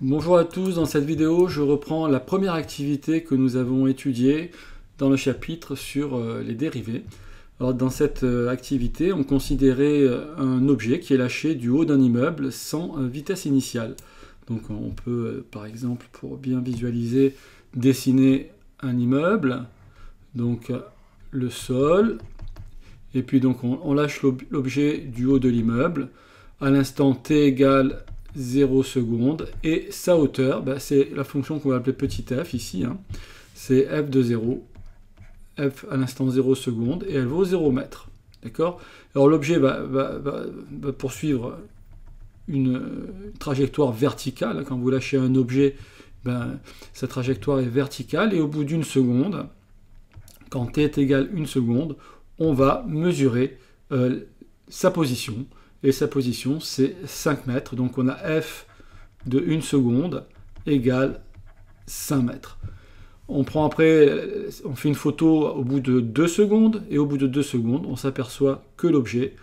Bonjour à tous, dans cette vidéo je reprends la première activité que nous avons étudiée dans le chapitre sur euh, les dérivés. Dans cette euh, activité, on considérait euh, un objet qui est lâché du haut d'un immeuble sans vitesse initiale. Donc on peut par exemple pour bien visualiser dessiner un immeuble, donc le sol, et puis donc on, on lâche l'objet du haut de l'immeuble. À l'instant t égale 0 secondes. Et sa hauteur, bah, c'est la fonction qu'on va appeler petit f ici. Hein. C'est f de 0, f à l'instant 0 secondes, et elle vaut 0 mètres. D'accord? Alors l'objet va, poursuivre une, trajectoire verticale. Quand vous lâchez un objet, ben, sa trajectoire est verticale, et au bout d'une seconde, quand t est égal une seconde, on va mesurer euh, sa position et sa position c'est 5 mètres. Donc on a f de 1 seconde égale 5 mètres. On prend après, on fait une photo au bout de 2 secondes et au bout de 2 secondes, on s'aperçoit que l'objet,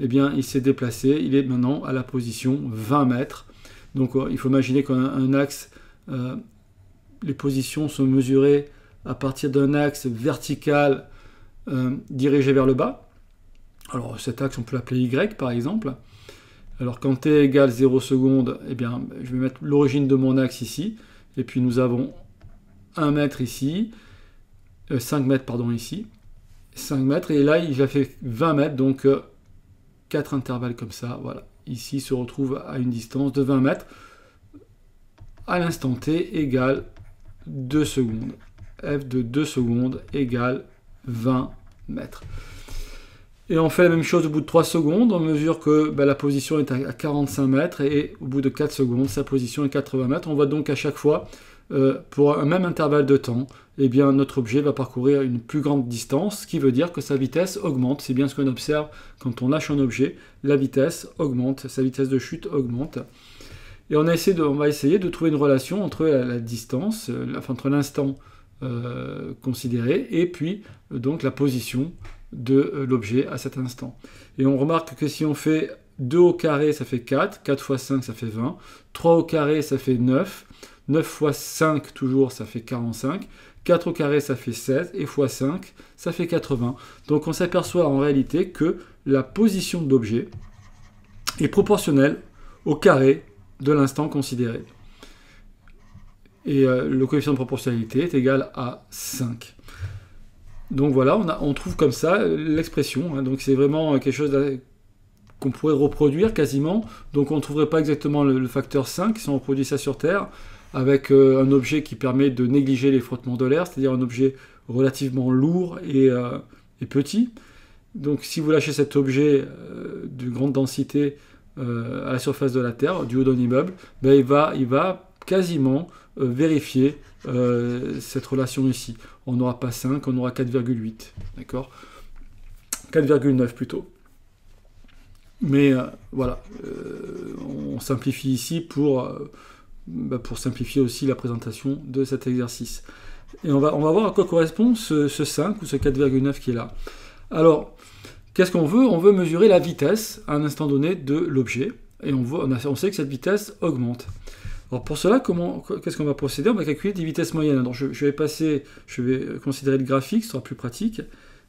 eh bien, il s'est déplacé, il est maintenant à la position 20 mètres. Donc euh, il faut imaginer qu'on a un axe, euh, les positions sont mesurées à partir d'un axe vertical euh, dirigé vers le bas. Alors cet axe, on peut l'appeler Y par exemple. Alors quand t égale 0 secondes, eh bien, je vais mettre l'origine de mon axe ici. Et puis nous avons 1 mètre ici, 5 euh, mètres pardon ici, 5 mètres. Et là, il a fait 20 mètres, donc 4 euh, intervalles comme ça. Voilà. Ici se retrouve à une distance de 20 mètres. À l'instant t égale 2 secondes. f de 2 secondes égale 20 mètres. Et on fait la même chose au bout de 3 secondes, on mesure que bah, la position est à 45 mètres et au bout de 4 secondes, sa position est 80 mètres. On voit donc à chaque fois, euh, pour un même intervalle de temps, eh bien, notre objet va parcourir une plus grande distance, ce qui veut dire que sa vitesse augmente. C'est bien ce qu'on observe quand on lâche un objet, la vitesse augmente, sa vitesse de chute augmente. Et on va essayer de trouver une relation entre la, distance, euh, enfin, entre l'instant euh, considéré et puis donc la position de euh, l'objet à cet instant. Et on remarque que si on fait 2 au carré, ça fait 4, 4 fois 5, ça fait 20, 3 au carré, ça fait 9, 9 fois 5, toujours, ça fait 45, 4 au carré, ça fait 16, et fois 5, ça fait 80. Donc on s'aperçoit en réalité que la position de l'objet est proportionnelle au carré de l'instant considéré. Et euh, le coefficient de proportionnalité est égal à 5. Donc voilà, on, trouve comme ça l'expression. Hein. donc c'est vraiment quelque chose qu'on pourrait reproduire quasiment. Donc on ne trouverait pas exactement le, facteur 5 si on reproduit ça sur Terre, avec euh, un objet qui permet de négliger les frottements de l'air, c'est-à-dire un objet relativement lourd et, euh, petit. Donc si vous lâchez cet objet euh, de grande densité à la surface de la Terre, du haut d'un immeuble, ben, il, va, il va quasiment vérifier cette relation ici on n'aura pas 5, on aura 4,8. D'accord? 4,9 plutôt. Mais euh, voilà, euh, on simplifie ici pour, euh, bah, pour simplifier aussi la présentation de cet exercice. Et on va, on va voir à quoi correspond ce, 5 ou ce 4,9 qui est là. Alors, qu'est-ce qu'on veut? On veut mesurer la vitesse à un instant donné de l'objet. Et on, voit, on sait que cette vitesse augmente. Alors pour cela, qu'est-ce qu'on va procéder? On va calculer des vitesses moyennes. Donc je, vais passer, je vais considérer le graphique, ce sera plus pratique.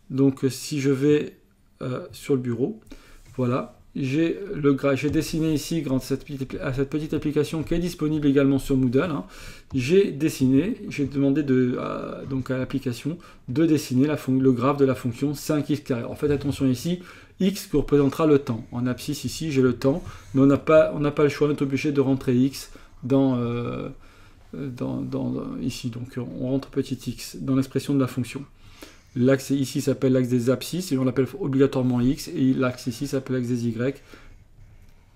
Donc si je vais euh, sur le bureau, voilà, j'ai dessiné ici grâce à cette, petite application qui est disponible également sur Moodle. Hein. j'ai dessiné, j'ai demandé de, à, donc à l'application de dessiner le graphe de la fonction 5x carré. En fait, attention ici, x représentera le temps. En abscisse ici, j'ai le temps, mais on n'a pas, on pas le choix, on est obligé de rentrer x euh, dans, ici. Donc on rentre petit x dans l'expression de la fonction. L'axe ici s'appelle l'axe des abscisses et on l'appelle obligatoirement x. Et l'axe ici s'appelle l'axe des y.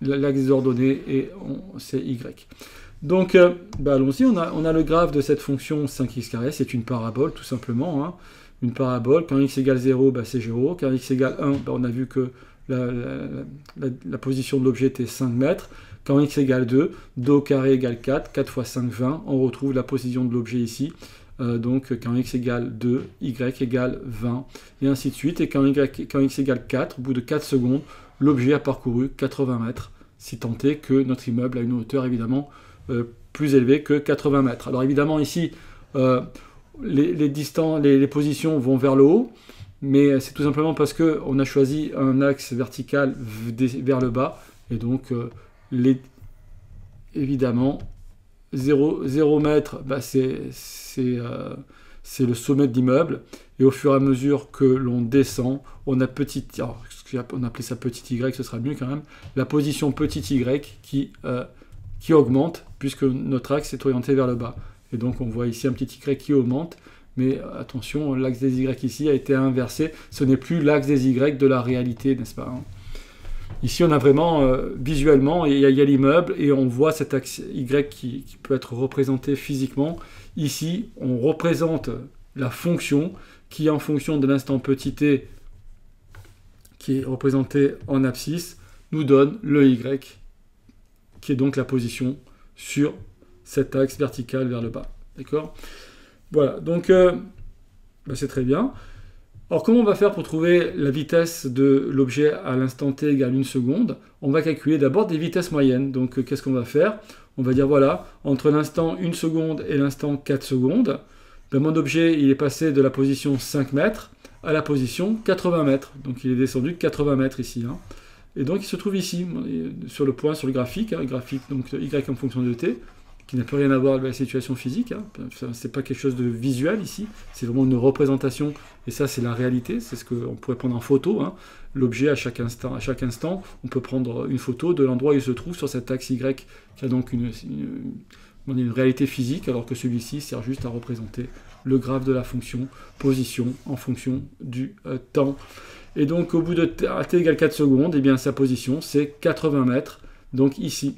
L'axe des ordonnées et c'est y. Donc euh, bah, allons-y, on a, le graphe de cette fonction 5x carré, c'est une parabole tout simplement. Hein. Une parabole, quand x égale 0, bah, c'est 0. Quand x égale 1, bah, on a vu que la, la position de l'objet était 5 mètres. Quand x égale 2, 2 au carré égale 4, 4 fois 5, 20. On retrouve la position de l'objet ici. Euh, donc quand x égale 2, y égale 20, et ainsi de suite. Et quand, x égale 4, au bout de 4 secondes, l'objet a parcouru 80 mètres, si tant est que notre immeuble a une hauteur évidemment plus élevé que 80 mètres. Alors évidemment ici, les, les, les, positions vont vers le haut, mais c'est tout simplement parce qu'on a choisi un axe vertical vers le bas, et donc évidemment 0, 0 mètre, bah c'est c'est le sommet de l'immeuble. Et au fur et à mesure que l'on descend, on a petit, on appelait ça petit y, ce sera mieux quand même, la position petit y qui, euh, qui augmente puisque notre axe est orienté vers le bas. Et donc on voit ici un petit y qui augmente, mais attention, l'axe des y ici a été inversé. Ce n'est plus l'axe des y de la réalité, n'est-ce pas hein? Ici, on a vraiment, euh, visuellement, il y a, l'immeuble et on voit cet axe Y qui, peut être représenté physiquement. Ici, on représente la fonction qui, en fonction de l'instant petit t, qui est représenté en abscisse, nous donne le Y, qui est donc la position sur cet axe vertical vers le bas. D'accord? Voilà, donc euh, bah, c'est très bien. Alors comment on va faire pour trouver la vitesse de l'objet à l'instant t égale une seconde? On va calculer d'abord des vitesses moyennes. Donc euh, qu'est-ce qu'on va faire? On va dire voilà, entre l'instant 1 seconde et l'instant 4 secondes, ben, mon objet il est passé de la position 5 mètres à la position 80 mètres. Donc il est descendu de 80 mètres ici. Hein. Et donc il se trouve ici, sur le point, sur le graphique, hein, graphique donc y en fonction de t qui n'a plus rien à voir avec la situation physique. Hein. C'est pas quelque chose de visuel ici, c'est vraiment une représentation, et ça c'est la réalité, c'est ce qu'on pourrait prendre en photo. Hein. L'objet à chaque instant, à chaque instant, on peut prendre une photo de l'endroit où il se trouve sur cet axe Y, qui a donc une, réalité physique, alors que celui-ci sert juste à représenter le graphe de la fonction position en fonction du euh, temps. Et donc au bout de t, à t égale 4 secondes, et eh bien sa position c'est 80 mètres, donc ici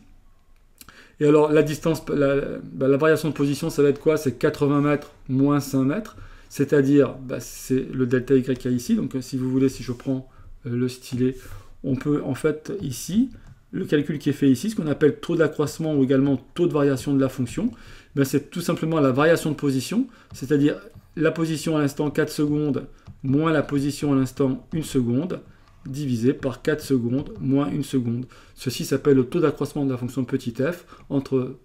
et alors, la distance, bah, la, variation de position, ça va être quoi? C'est 80 mètres moins 5 mètres. C'est-à-dire, bah, c'est le delta y qu'il y a ici. Donc, si vous voulez, si je prends euh, le stylet, on peut, en fait, ici, le calcul qui est fait ici, ce qu'on appelle taux d'accroissement ou également taux de variation de la fonction, ben, c'est tout simplement la variation de position, c'est-à-dire la position à l'instant 4 secondes moins la position à l'instant 1 seconde, divisé par 4 secondes moins 1 seconde. Ceci s'appelle le taux d'accroissement de la fonction petit f entre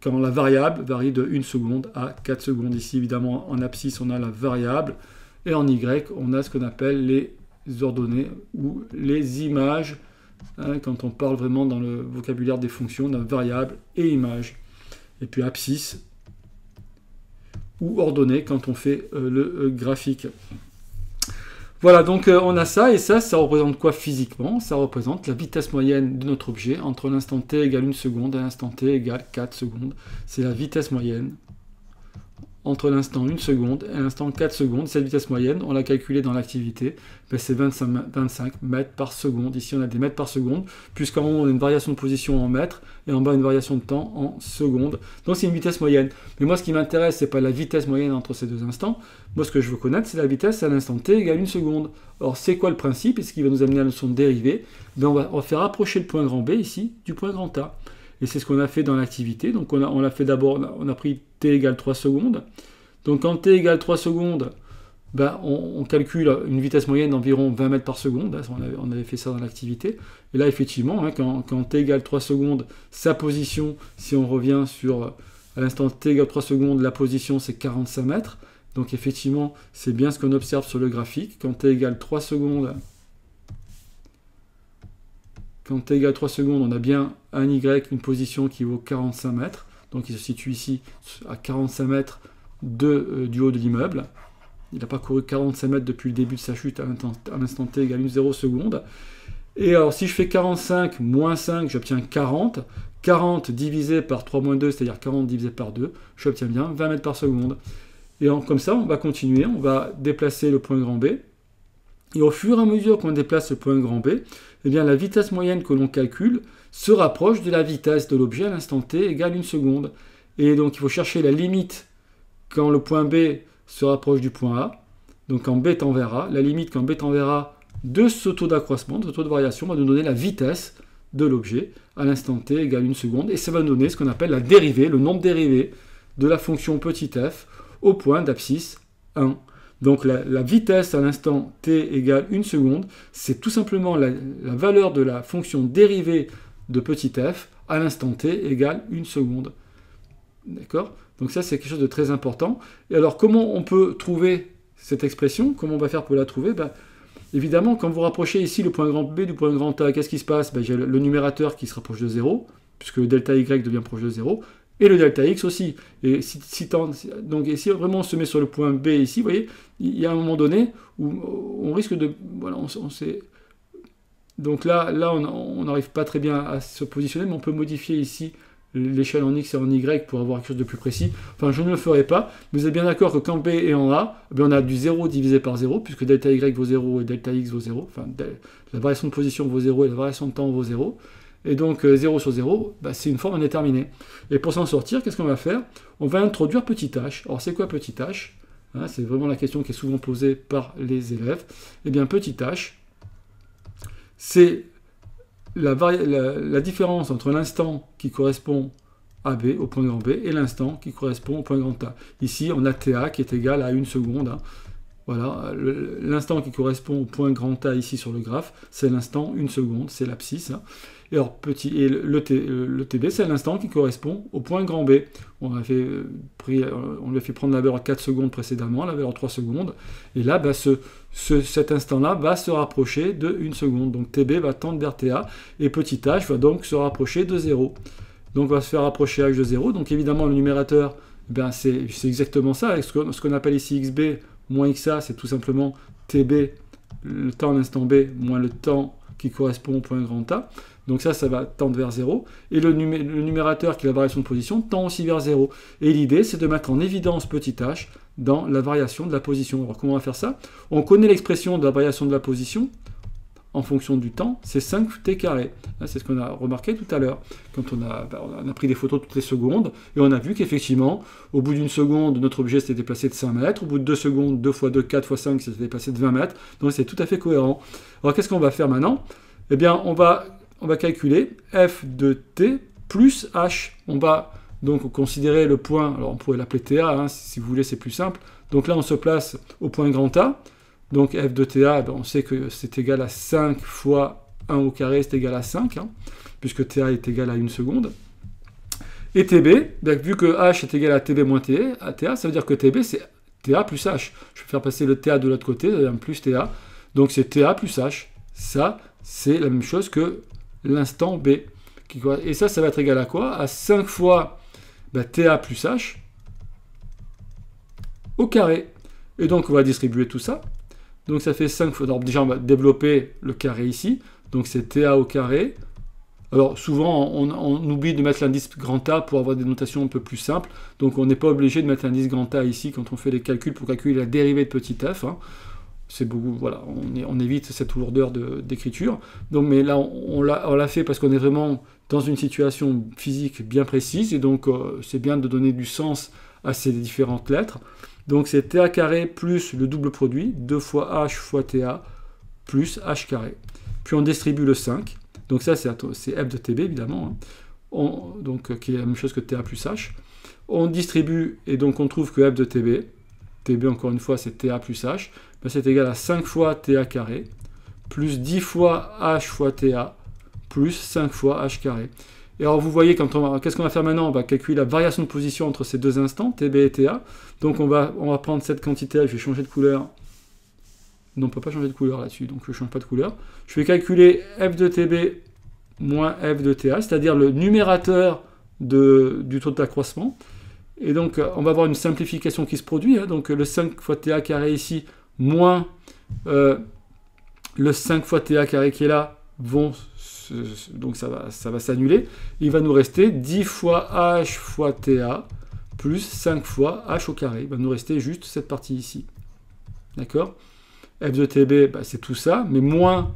quand la variable varie de 1 seconde à 4 secondes. Ici, évidemment, en abscisse, on a la variable, et en y, on a ce qu'on appelle les ordonnées ou les images. Hein, quand on parle vraiment dans le vocabulaire des fonctions, on a variable et image. Et puis abscisse ou ordonnée quand on fait euh, le euh, graphique. Voilà, donc euh, on a ça, et ça, ça représente quoi physiquement? Ça représente la vitesse moyenne de notre objet entre l'instant t égale 1 seconde et l'instant t égale 4 secondes. C'est la vitesse moyenne entre l'instant 1 seconde et l'instant 4 secondes. Cette vitesse moyenne, on l'a calculée dans l'activité, ben, c'est 25, mètres par seconde. Ici, on a des mètres par seconde, puisqu'en haut, on a une variation de position en mètres, et en bas, une variation de temps en secondes. Donc, c'est une vitesse moyenne. Mais moi, ce qui m'intéresse, c'est pas la vitesse moyenne entre ces deux instants. Moi, ce que je veux connaître, c'est la vitesse à l'instant t égale 1 seconde. Alors, c'est quoi le principe? Et ce qui va nous amener à la notion de dérivée? Ben, on, va, faire approcher le point grand B, ici, du point grand A. Et c'est ce qu'on a fait dans l'activité. Donc, on a, on fait d'abord, on a pris t égale 3 secondes. Donc quand t égale 3 secondes, ben, on, calcule une vitesse moyenne d'environ 20 mètres par seconde. On avait, fait ça dans l'activité. Et là, effectivement, hein, quand, t égale 3 secondes, sa position, si on revient sur à l'instant t égale 3 secondes, la position c'est 45 mètres. Donc effectivement, c'est bien ce qu'on observe sur le graphique. Quand t égale 3 secondes, quand t égale 3 secondes, on a bien un y, une position qui vaut 45 mètres donc il se situe ici à 45 mètres euh, du haut de l'immeuble. Il n'a pas couru 45 mètres depuis le début de sa chute à l'instant t égale 0 seconde. Et alors si je fais 45 moins 5, j'obtiens 40. 40 divisé par 3 moins 2, c'est-à-dire 40 divisé par 2, j'obtiens bien 20 mètres par seconde. Et comme ça, on va continuer, on va déplacer le point grand B. Et au fur et à mesure qu'on déplace le point grand B, eh bien, la vitesse moyenne que l'on calcule se rapproche de la vitesse de l'objet à l'instant t égale une seconde. Et donc il faut chercher la limite quand le point B se rapproche du point A. Donc quand B tend vers A, la limite quand B tend vers A de ce taux d'accroissement, de ce taux de variation, va nous donner la vitesse de l'objet à l'instant t égale une seconde. Et ça va nous donner ce qu'on appelle la dérivée, le nombre dérivé de la fonction petit f au point d'abscisse 1. Donc la, vitesse à l'instant t égale une seconde, c'est tout simplement la valeur de la fonction dérivée de petit f à l'instant t égale une seconde. D'accord? Donc ça, c'est quelque chose de très important. Et alors, comment on peut trouver cette expression? Comment on va faire pour la trouver? Ben, Évidemment, quand vous rapprochez ici le point grand B du point grand A, qu'est-ce qui se passe? Ben, J'ai le, numérateur qui se rapproche de 0, puisque delta Y devient proche de 0, et le delta X aussi. Et si, donc, si vraiment on se met sur le point B ici, vous voyez, il y a un moment donné où on risque de... Voilà, on, on donc là, là on n'arrive pas très bien à se positionner, mais on peut modifier ici l'échelle en X et en Y pour avoir quelque chose de plus précis. Enfin, je ne le ferai pas, vous êtes bien d'accord que quand B est en A, eh on a du 0 divisé par 0, puisque delta Y vaut 0 et delta X vaut 0. Enfin, la variation de position vaut 0 et la variation de temps vaut 0. Et donc 0 euh, sur 0, bah, c'est une forme indéterminée. Et pour s'en sortir, qu'est-ce qu'on va faire? On va introduire petit h. Alors c'est quoi petit h hein, C'est vraiment la question qui est souvent posée par les élèves. Eh bien petit h, c'est la, différence entre l'instant qui correspond à B, au point grand B, et l'instant qui correspond au point grand A. Ici, on a TA qui est égal à une seconde. Hein. Voilà, l'instant qui correspond au point grand A ici sur le graphe, c'est l'instant une seconde, c'est l'abscisse. Hein. Et, alors, petit, et le, TB, c'est l'instant qui correspond au point grand B. On, a fait, euh, euh, on lui a fait prendre la valeur 4 secondes précédemment, la valeur 3 secondes. Et là, bah, ce, cet instant-là va se rapprocher de 1 seconde. Donc TB va tendre vers TA, et petit h va donc se rapprocher de 0. Donc on va se faire rapprocher h de 0. Donc évidemment, le numérateur, ben, c'est exactement ça. Ce qu'on appelle ici xb moins xa, c'est tout simplement tb, le temps à b, moins le temps qui correspond au point grand A. Donc ça, ça va tendre vers 0. Et le, numérateur, qui est la variation de position, tend aussi vers 0. Et l'idée, c'est de mettre en évidence petit h dans la variation de la position. Alors comment on va faire ça? On connaît l'expression de la variation de la position en fonction du temps, c'est 5t carré. C'est ce qu'on a remarqué tout à l'heure, quand on a, on a, pris des photos toutes les secondes, et on a vu qu'effectivement, au bout d'une seconde, notre objet s'était déplacé de 5 mètres, au bout de 2 secondes, 2 fois 2, 4 fois 5, s'était déplacé de 20 mètres, donc c'est tout à fait cohérent. Alors qu'est-ce qu'on va faire maintenant? Eh bien, on va, on va calculer f de t plus h. On va donc considérer le point, alors on pourrait l'appeler TA, hein, si vous voulez c'est plus simple. Donc là on se place au point grand A, donc f de TA, ben, on sait que c'est égal à 5 fois 1 au carré, c'est égal à 5, hein, puisque TA est égal à 1 seconde. Et TB, ben, vu que H est égal à TB moins TA, à TA, ça veut dire que TB c'est TA plus H. Je vais faire passer le TA de l'autre côté, un plus TA. Donc c'est TA plus H. Ça, c'est la même chose que l'instant B. Et ça, ça va être égal à quoi? À 5 fois ben, TA plus H au carré. Et donc on va distribuer tout ça. Donc ça fait 5 fois. Déjà, on va développer le carré ici. Donc c'est TA au carré. Alors souvent, on, oublie de mettre l'indice grand A pour avoir des notations un peu plus simples. Donc on n'est pas obligé de mettre l'indice grand A ici quand on fait les calculs pour calculer la dérivée de petit f. Hein. C'est beaucoup, voilà, on, évite cette lourdeur d'écriture. Donc, mais là, on, l'a fait parce qu'on est vraiment dans une situation physique bien précise, et donc euh, c'est bien de donner du sens à ces différentes lettres. Donc c'est TA carré plus le double produit, 2 fois H fois TA plus H carré. Puis on distribue le 5. Donc ça c'est F de TB évidemment. Hein. donc euh, qui est la même chose que TA plus H. On distribue et donc on trouve que F de TB, TB encore une fois c'est TA plus H, ben, c'est égal à 5 fois TA carré plus 10 fois H fois TA plus 5 fois H carré. Et alors vous voyez, qu'est-ce qu'on va faire maintenant? On va calculer la variation de position entre ces deux instants, TB et TA. Donc on va, on va prendre cette quantité-là, je vais changer de couleur. Non, on ne peut pas changer de couleur là-dessus, donc je ne change pas de couleur. Je vais calculer f de TB moins f de TA, c'est-à-dire le numérateur de, du taux d'accroissement. Et donc on va avoir une simplification qui se produit. Hein. donc le 5 fois TA carré ici, moins euh, le 5 fois TA carré qui est là, donc ça va, ça va s'annuler. Il va nous rester 10 fois h fois ta plus 5 fois h au carré. Il va nous rester juste cette partie ici. D'accord? F de tb, bah, c'est tout ça, mais moins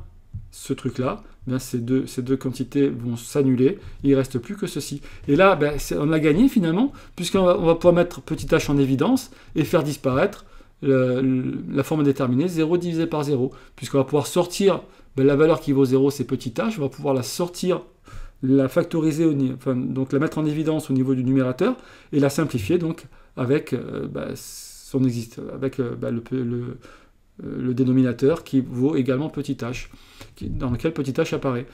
ce truc-là. Eh ces, deux, ces deux quantités vont s'annuler. Il ne reste plus que ceci. Et là, bah, on a gagné finalement, puisqu'on va, pouvoir mettre petit h en évidence et faire disparaître la forme indéterminée 0 divisé par 0, puisqu'on va pouvoir sortir ben, la valeur qui vaut 0, c'est petit h, on va pouvoir la sortir, la factoriser, au, enfin, donc la mettre en évidence au niveau du numérateur, et la simplifier donc avec euh, ben, son existe, avec euh, ben, le, le dénominateur qui vaut également petit h, dans lequel petit h apparaît.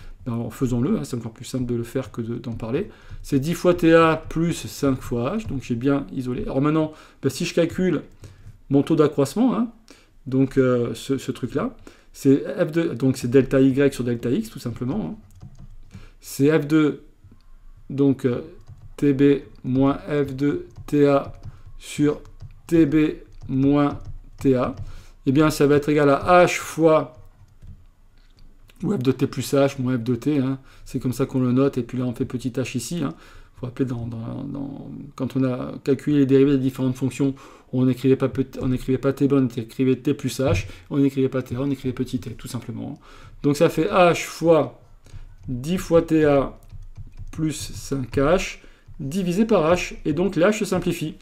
Faisons-le, hein, c'est encore plus simple de le faire que d'en parler. C'est 10 fois TA plus 5 fois h, donc j'ai bien isolé. Alors maintenant, si je calcule mon taux d'accroissement, hein, donc euh, ce, truc-là, c'est F2, donc c'est delta Y sur delta X tout simplement. Hein. C'est F2, donc euh, TB moins F2 TA sur TB moins TA. Eh bien, ça va être égal à H fois ou f de t plus h moins f de t. Hein. C'est comme ça qu'on le note. Et puis là, on fait petit h ici. Hein. Faut rappeler, dans, quand on a calculé les dérivés des différentes fonctions, on n'écrivait pas, pas t bon, on écrivait t plus h. On n'écrivait pas t, on écrivait petit t, tout simplement. Donc ça fait h fois 10 fois ta plus 5h divisé par h. Et donc là, se simplifie.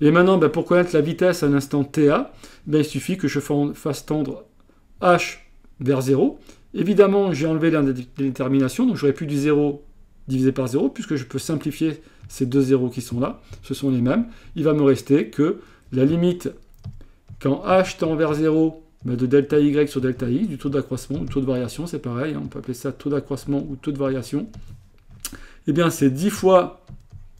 Et maintenant, ben, pour connaître la vitesse à un instant ta, ben, il suffit que je fasse tendre h vers 0. Évidemment, j'ai enlevé l'indétermination, donc j'aurais plus du 0 divisé par 0, puisque je peux simplifier ces deux zéros qui sont là, ce sont les mêmes. Il va me rester que la limite, quand h tend vers 0, bah, de delta y sur delta x, du taux d'accroissement, du taux de variation, c'est pareil, hein, on peut appeler ça taux d'accroissement ou taux de variation, eh bien c'est 10 fois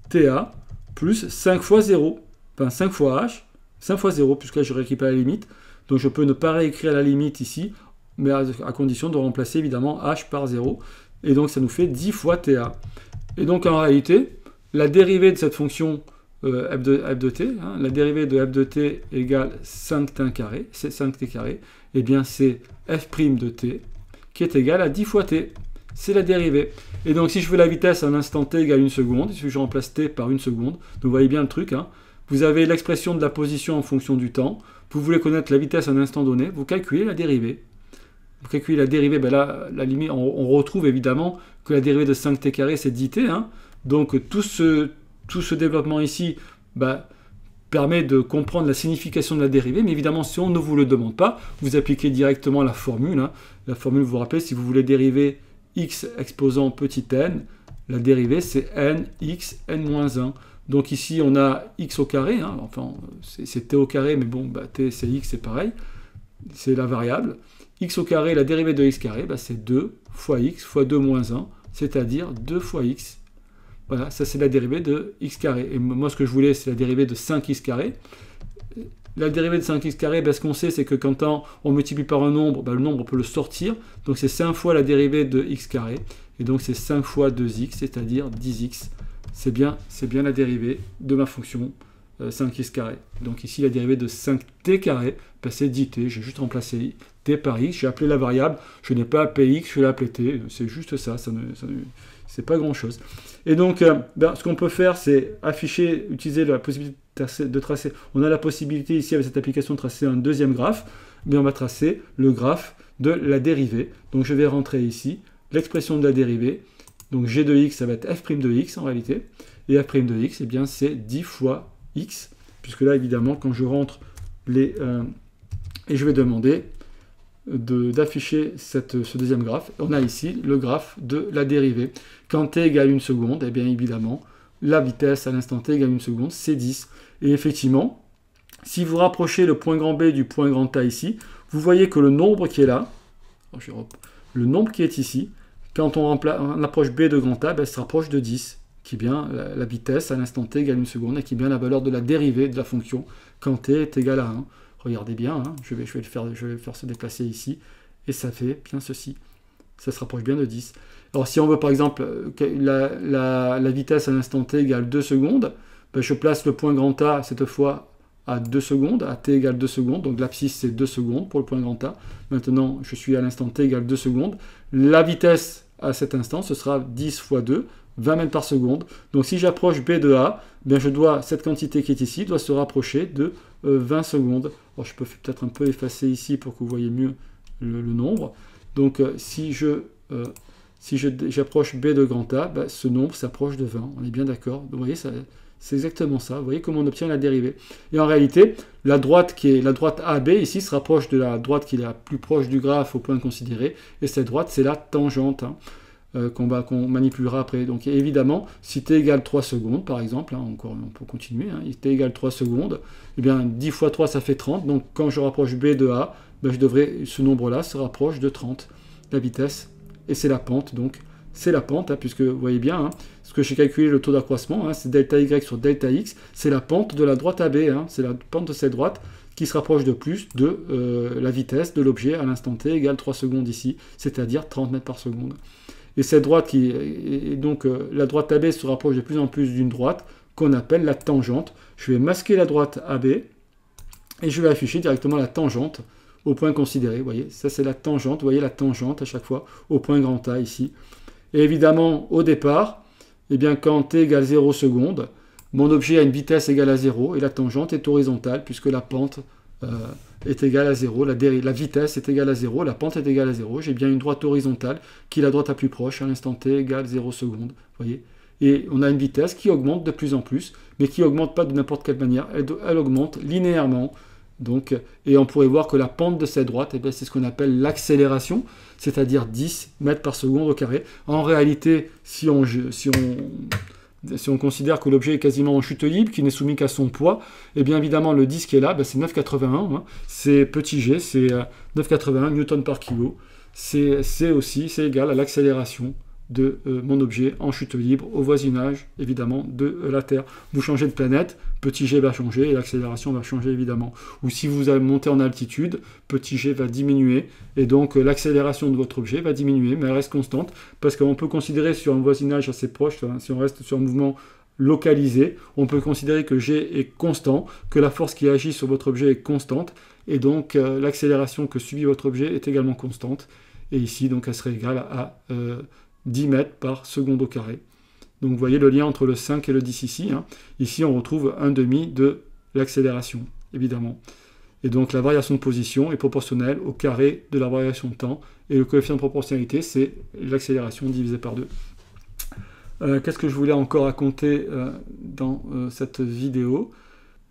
ta plus 5 fois 0, enfin 5 fois h, 5 fois 0, puisque là je récupère la limite, donc je peux ne pas réécrire la limite ici, mais à, condition de remplacer évidemment h par 0. Et donc ça nous fait 10 fois ta. Et donc en réalité, la dérivée de cette fonction euh, f, de, t, hein, la dérivée de f de t égale 5t carré, c'est 5t carré, et eh bien c'est f' de t qui est égal à 10 fois t. C'est la dérivée. Et donc si je veux la vitesse à un instant t égale 1 seconde, si je remplace t par 1 seconde, vous voyez bien le truc, hein. vous avez l'expression de la position en fonction du temps, vous voulez connaître la vitesse à un instant donné, vous calculez la dérivée, vous calculez la dérivée, ben là, la limite, on, retrouve évidemment que la dérivée de 5t carré, c'est 10t. Hein. Donc tout ce, développement ici ben, permet de comprendre la signification de la dérivée. Mais évidemment, si on ne vous le demande pas, vous appliquez directement la formule. Hein. La formule, vous vous rappelez, si vous voulez dériver x exposant petit n, la dérivée, c'est n x n-1. Donc ici, on a x au carré. Hein. Enfin, c'est t au carré, mais bon, bah, t c'est x, c'est pareil. C'est la variable x au carré, la dérivée de x carré, bah, c'est 2 fois x fois 2 moins 1, c'est-à-dire 2 fois x. Voilà, ça c'est la dérivée de x carré. Et moi, ce que je voulais, c'est la dérivée de 5x carré. La dérivée de 5x carré, bah, ce qu'on sait, c'est que quand on multiplie par un nombre, bah, le nombre, on peut le sortir. Donc c'est 5 fois la dérivée de x carré. Et donc c'est 5 fois 2x, c'est-à-dire 10x. C'est bien, bien la dérivée de ma fonction 5x euh, carré. Donc ici, la dérivée de 5t carré, ben, c'est 10t. J'ai juste remplacé t par x. J'ai appelé la variable. Je n'ai pas appelé x, je l'ai appelé t. C'est juste ça. ça, ne, c'est pas grand-chose. Et donc, euh, ben, ce qu'on peut faire, c'est afficher, utiliser la possibilité de tracer. On a la possibilité ici, avec cette application, de tracer un deuxième graphe. Mais on va tracer le graphe de la dérivée. Donc, je vais rentrer ici l'expression de la dérivée. Donc, g de x, ça va être f' de x en réalité. Et f' de x, eh bien, c'est 10 fois puisque là, évidemment, quand je rentre les... Euh, et je vais demander d'afficher ce deuxième graphe. On a ici le graphe de la dérivée. Quand t égale une seconde, et eh bien évidemment, la vitesse à l'instant t égale une seconde, c'est 10. Et effectivement, si vous rapprochez le point grand B du point grand A ici, vous voyez que le nombre qui est là, le nombre qui est ici, quand on, approche B de grand A, ben, se rapproche de 10 qui est bien la, vitesse à l'instant t égale une seconde, et qui est bien la valeur de la dérivée de la fonction quand t est égal à 1. Regardez bien, hein, je, vais, je, vais le faire, je vais faire se déplacer ici, et ça fait bien ceci. Ça se rapproche bien de 10. Alors si on veut par exemple la, la, vitesse à l'instant t égale 2 secondes, ben, je place le point grand A cette fois à 2 secondes, à t égale 2 secondes, donc l'abscisse c'est 2 secondes pour le point grand A. Maintenant je suis à l'instant t égale 2 secondes. La vitesse à cet instant ce sera 10 fois 2, 20 mètres par seconde. Donc si j'approche B de A, bien je dois, cette quantité qui est ici doit se rapprocher de 20 euh, secondes. Alors je peux peut-être un peu effacer ici pour que vous voyez mieux le, nombre. Donc euh, si je euh, j'approche B de grand A, ben, ce nombre s'approche de 20. On est bien d'accord. Vous voyez, c'est exactement ça. Vous voyez comment on obtient la dérivée. Et en réalité, la droite qui est la droite AB ici se rapproche de la droite qui est la plus proche du graphe au point considéré. Et cette droite, c'est la tangente. Hein. Euh, qu'on manipulera après. Donc évidemment, si t égale 3 secondes, par exemple, hein, encore, on peut continuer, hein, t égale 3 secondes, eh bien 10 fois 3 ça fait 30, donc quand je rapproche B de A, ben, je devrais, ce nombre-là se rapproche de 30, la vitesse, et c'est la pente, donc c'est la pente, hein, puisque vous voyez bien, hein, ce que j'ai calculé le taux d'accroissement, c'est delta y sur delta x, c'est la pente de la droite AB, c'est la pente de cette droite qui se rapproche de plus de euh, la vitesse de l'objet à l'instant t égale 3 secondes ici, c'est-à-dire 30 mètres par seconde. Et cette droite qui est donc euh, la droite AB se rapproche de plus en plus d'une droite qu'on appelle la tangente. Je vais masquer la droite AB et je vais afficher directement la tangente au point considéré. Vous voyez, ça c'est la tangente. Vous voyez la tangente à chaque fois au point grand A ici. Et évidemment, au départ, eh bien, quand t égale 0 secondes, mon objet a une vitesse égale à 0 et la tangente est horizontale puisque la pente est égale à 0, la, vitesse est égale à 0, la pente est égale à 0. J'ai bien une droite horizontale qui est la droite la plus proche à l'instant t égale 0 secondes. Voyez et on a une vitesse qui augmente de plus en plus, mais qui augmente pas de n'importe quelle manière, elle, augmente linéairement. Donc, et on pourrait voir que la pente de cette droite, eh c'est ce qu'on appelle l'accélération, c'est-à-dire 10 mètres par seconde au carré. En réalité, si on, si on, si on considère que l'objet est quasiment en chute libre, qui n'est soumis qu'à son poids, et eh bien évidemment le disque est là, ben, c'est 9,81, hein. c'est petit g, c'est 9,81 euh, newton par kilo. C'est aussi, c'est égal à l'accélération de euh, mon objet en chute libre au voisinage évidemment de euh, la Terre. Vous changez de planète, petit g va changer et l'accélération va changer évidemment. Ou si vous allez monter en altitude, petit g va diminuer et donc euh, l'accélération de votre objet va diminuer mais elle reste constante parce qu'on peut considérer sur un voisinage assez proche, si on reste sur un mouvement localisé, on peut considérer que g est constant, que la force qui agit sur votre objet est constante et donc l'accélération que subit votre objet est également constante. Et ici, donc, elle serait égale à 10 mètres par seconde au carré. Donc vous voyez le lien entre le 5 et le 10 ici. Hein. Ici, on retrouve un demi de l'accélération, évidemment. Et donc la variation de position est proportionnelle au carré de la variation de temps. Et le coefficient de proportionnalité, c'est l'accélération divisé par 2. Euh, qu'est-ce que je voulais encore raconter euh, dans euh, cette vidéo?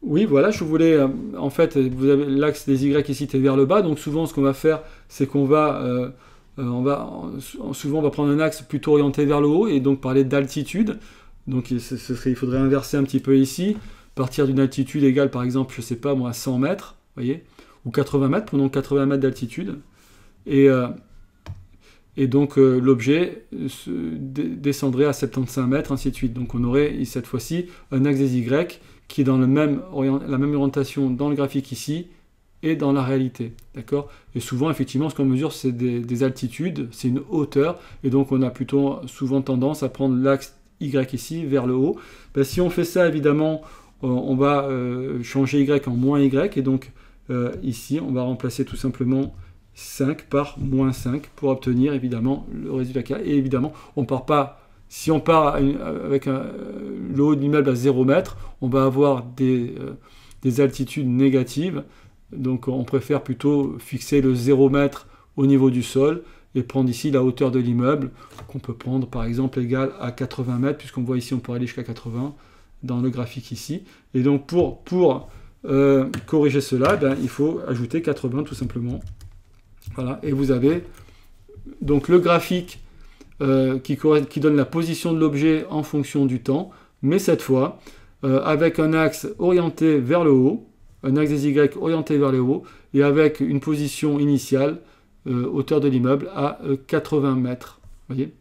Oui, voilà, je voulais, en fait, vous avez l'axe des Y ici, est vers le bas. Donc souvent, ce qu'on va faire, c'est qu'on va on va, souvent, on va prendre un axe plutôt orienté vers le haut et donc parler d'altitude. Donc il faudrait inverser un petit peu ici, partir d'une altitude égale par exemple, je sais pas moi, 100 mètres, voyez, ou 80 mètres, prenons 80 mètres d'altitude. Et, euh, donc euh, l'objet descendrait à 75 mètres, ainsi de suite. Donc on aurait cette fois-ci un axe des Y qui est dans le même la même orientation dans le graphique ici et dans la réalité. D'accord? Et souvent, effectivement, ce qu'on mesure, c'est des, altitudes, c'est une hauteur, et donc on a plutôt souvent tendance à prendre l'axe Y ici vers le haut. Ben, si on fait ça, évidemment, euh, on va euh, changer Y en moins Y, et donc euh, ici, on va remplacer tout simplement 5 par moins 5 pour obtenir évidemment le résultat. Et évidemment, on part pas. Si on part avec le haut de l'immeuble à 0 m, on va avoir des altitudes négatives donc on préfère plutôt fixer le 0 m au niveau du sol et prendre ici la hauteur de l'immeuble, qu'on peut prendre par exemple égale à 80 mètres, puisqu'on voit ici on peut aller jusqu'à 80 dans le graphique ici. Et donc pour, pour euh, corriger cela, ben, il faut ajouter 80 tout simplement. Voilà, et vous avez donc le graphique euh, qui, qui, donne la position de l'objet en fonction du temps, mais cette fois euh, avec un axe orienté vers le haut, un axe des Y orienté vers le haut et avec une position initiale, euh, hauteur de l'immeuble, à 80 euh, mètres. Voyez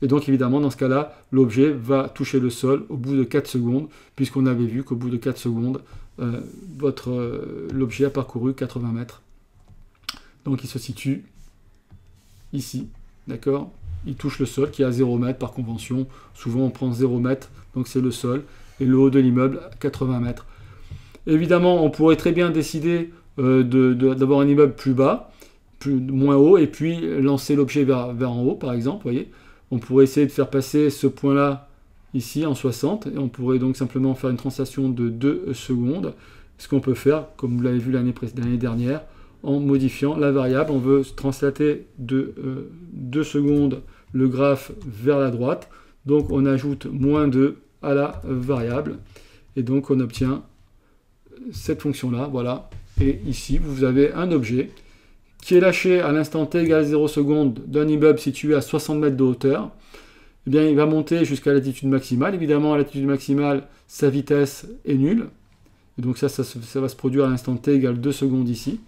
et donc évidemment, dans ce cas-là, l'objet va toucher le sol au bout de 4 secondes, puisqu'on avait vu qu'au bout de 4 secondes, euh, l'objet a parcouru 80 mètres. Donc il se situe ici, d'accord Il touche le sol qui est à 0 mètre par convention. Souvent on prend 0 mètre, donc c'est le sol, et le haut de l'immeuble, 80 mètres. Évidemment, on pourrait très bien décider euh, d'avoir un immeuble plus bas, plus, moins haut, et puis lancer l'objet vers, en haut, par exemple. Voyez on pourrait essayer de faire passer ce point-là ici en 60, et on pourrait donc simplement faire une translation de 2 secondes. Ce qu'on peut faire, comme vous l'avez vu l'année dernière, en modifiant la variable. On veut translater de 2 euh, secondes le graphe vers la droite. Donc on ajoute moins 2 à la variable. Et donc on obtient cette fonction-là, voilà. Et ici, vous avez un objet qui est lâché à l'instant t égale 0 secondes d'un immeuble situé à 60 mètres de hauteur. Eh bien, il va monter jusqu'à l'altitude maximale. Évidemment, à l'altitude maximale, sa vitesse est nulle. Et donc ça, ça, va se produire à l'instant t égale 2 secondes ici.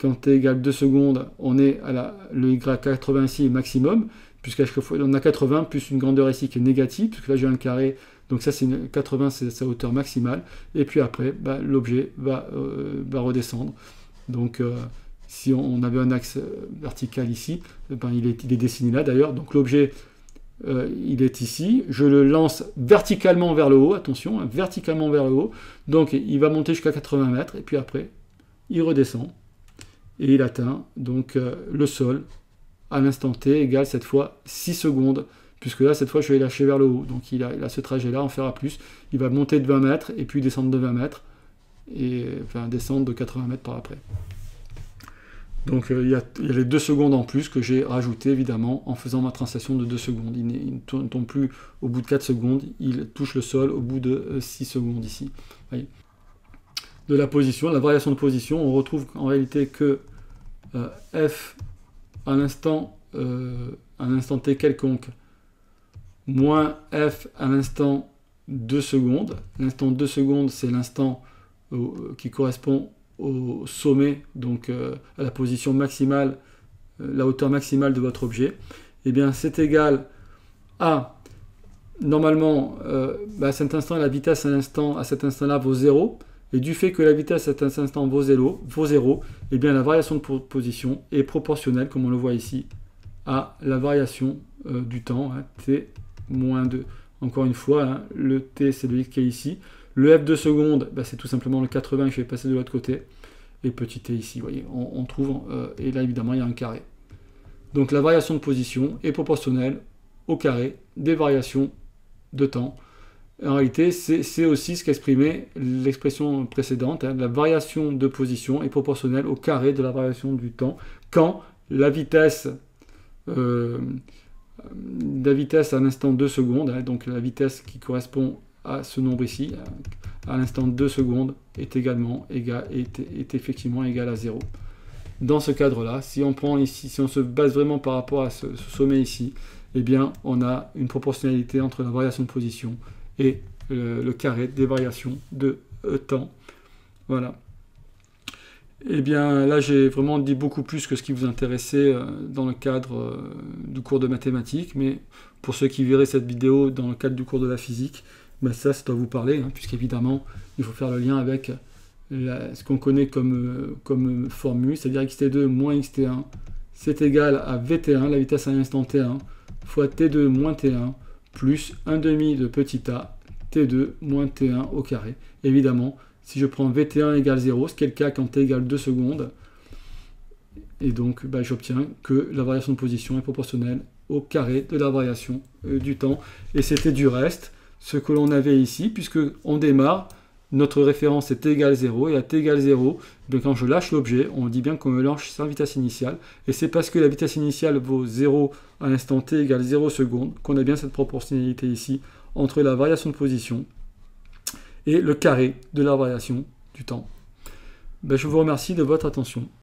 quand t égale 2 secondes, on est à la, le y80 ici maximum, puisqu'à chaque fois on a 80 plus une grandeur ici qui est négative, puisque là j'ai un carré, donc ça c'est 80 c'est sa hauteur maximale, et puis après bah, l'objet va, euh, va, redescendre. Donc euh, si on, avait un axe vertical ici, ben, il, est, dessiné là. D'ailleurs, donc l'objet euh, il est ici, je le lance verticalement vers le haut, attention, hein, verticalement vers le haut, donc il va monter jusqu'à 80 mètres, et puis après, il redescend, et il atteint donc euh, le sol à l'instant t égale cette fois 6 secondes, puisque là, cette fois, je vais lâcher vers le haut, donc il a, ce trajet-là, on fera plus, il va monter de 20 mètres, et puis descendre de 20 mètres, et enfin descendre de 80 mètres par après. Donc euh, il, y a, les deux secondes en plus que j'ai rajouté évidemment en faisant ma translation de 2 secondes. Il, ne tombe plus au bout de 4 secondes, il touche le sol au bout de 6 euh, secondes ici. De la position, la variation de position, on retrouve en réalité que euh, f à l'instant à l'instant t quelconque moins f à l'instant 2 secondes. L'instant 2 secondes, c'est l'instant qui correspond au sommet, donc euh, à la position maximale, euh, la hauteur maximale de votre objet, et eh bien c'est égal à, normalement, euh, à cet instant, la vitesse à, cet instant-là vaut 0, et du fait que la vitesse à cet instant vaut 0, vaut 0 et bien la variation de position est proportionnelle, comme on le voit ici, à la variation du temps, hein, t moins 2. Encore une fois, hein, le t c'est le x qui est ici, le f de seconde, bah, c'est tout simplement le 80 que je vais passer de l'autre côté. Et petit t ici, vous voyez, on, trouve, euh, et là évidemment il y a un carré. Donc la variation de position est proportionnelle au carré des variations de temps. En réalité, c'est aussi ce qu'exprimait l'expression précédente. Hein. la variation de position est proportionnelle au carré de la variation du temps quand la vitesse, euh, la vitesse à un instant 2 secondes, hein, donc la vitesse qui correspond à ce nombre ici, à l'instant 2 secondes, est également égal, est, effectivement égal à 0. Dans ce cadre-là, si on prend ici, si on se base vraiment par rapport à ce, sommet ici, eh bien, on a une proportionnalité entre la variation de position et le, carré des variations de e temps. Voilà. Eh bien, là, j'ai vraiment dit beaucoup plus que ce qui vous intéressait euh, dans le cadre euh, du cours de mathématiques, mais pour ceux qui verraient cette vidéo dans le cadre du cours de la physique, ben ça, ça doit vous parler, hein, puisqu'évidemment, il faut faire le lien avec ce qu'on connaît comme, euh, comme formule, c'est-à-dire xt2 moins xt1, c'est égal à vt1, la vitesse à l'instant t1, fois t2 moins t1, plus 1 demi de petit a, t2 moins t1 au carré. Évidemment, si je prends vt1 égale 0, ce qui est le cas quand t égale 2 secondes, et donc ben, j'obtiens que la variation de position est proportionnelle au carré de la variation euh, du temps. Et c'était du reste ce que l'on avait ici, puisque on démarre, notre référence est t égale 0, et à t égale 0, ben, quand je lâche l'objet, on dit bien qu'on me lâche sa vitesse initiale, et c'est parce que la vitesse initiale vaut 0 à l'instant t égale 0 secondes qu'on a bien cette proportionnalité ici entre la variation de position et le carré de la variation du temps. Ben, je vous remercie de votre attention.